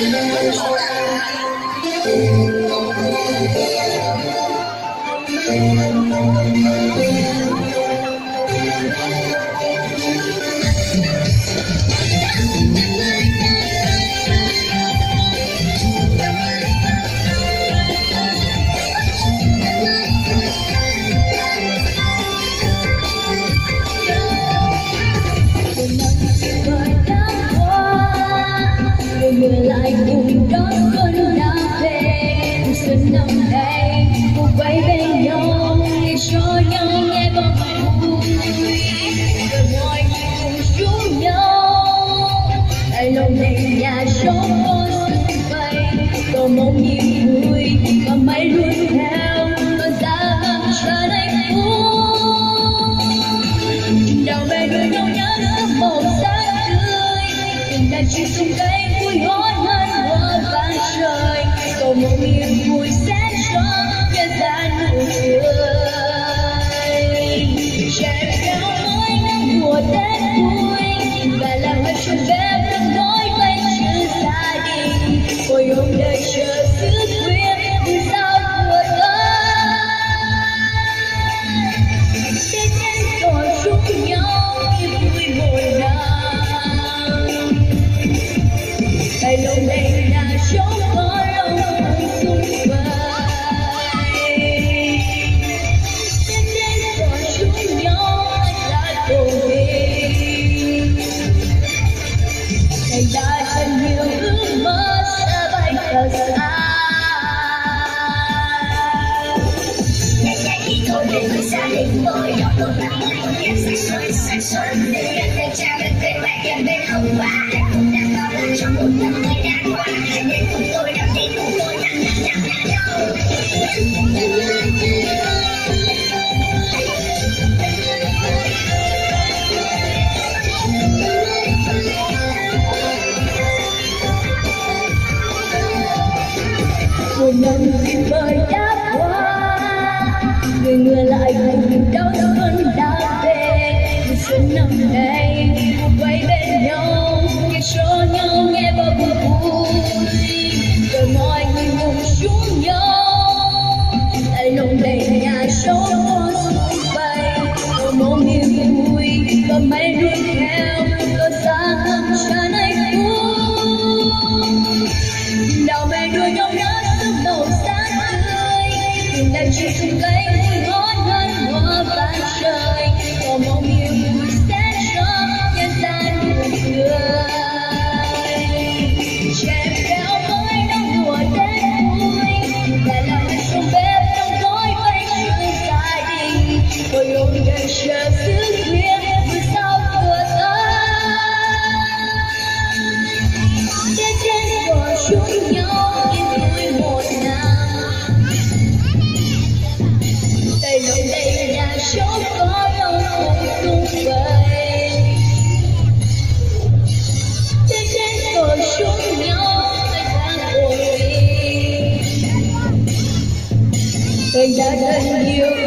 Thank you. tình gia đình tôi đó một năm anh em sẽ xuân sẽ xuân từ em cha mẹ em bên ông bà em cũng đang lo lắng trong một năm mới đang qua đến cùng tôi đắm tin cùng tôi nặng nặng nặng nặng đâu Hãy subscribe cho kênh Ghiền Mì Gõ Để không bỏ lỡ những video hấp dẫn người người lại cùng đau đớn đã về. Mùa xuân năm nay quay bên nhau. Nghe số nhau, nghe bao buồn vui. Rồi mọi người cùng chung nhau. Tại lòng đầy nhà số con bay. Một môn niềm vui và mây đuôi theo. Cơn xa love you.